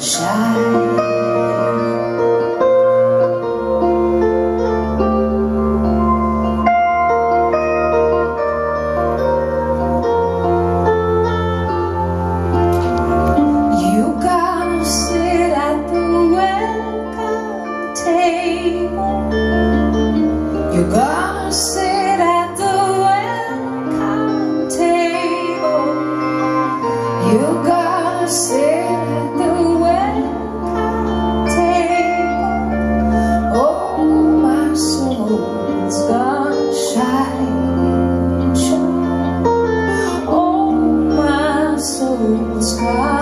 shine. You gotta sit at the welcome table. You gotta sit. the sky.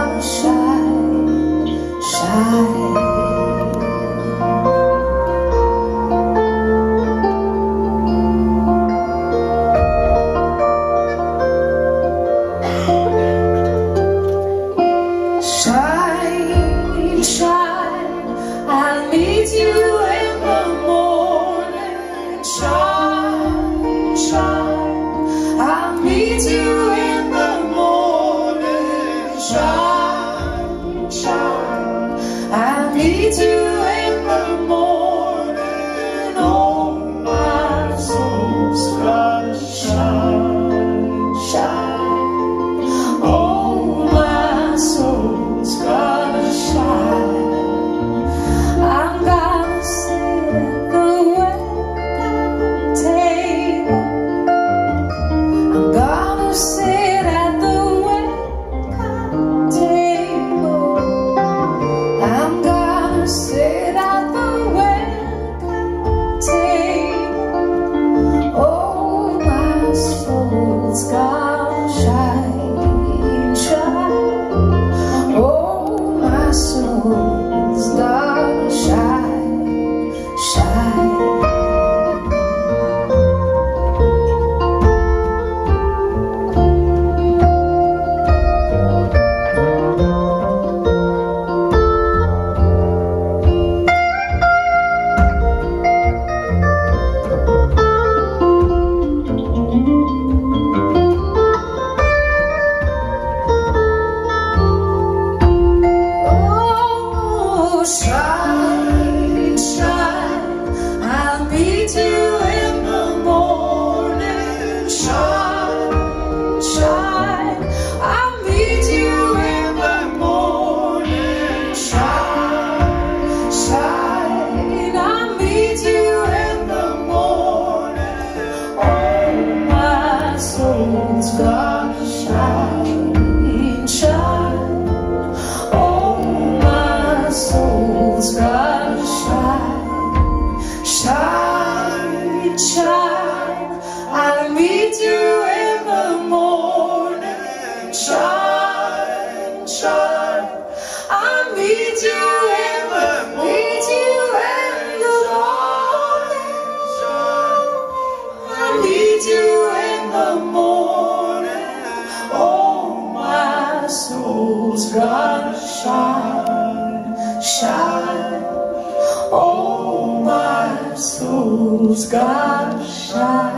nos gastar.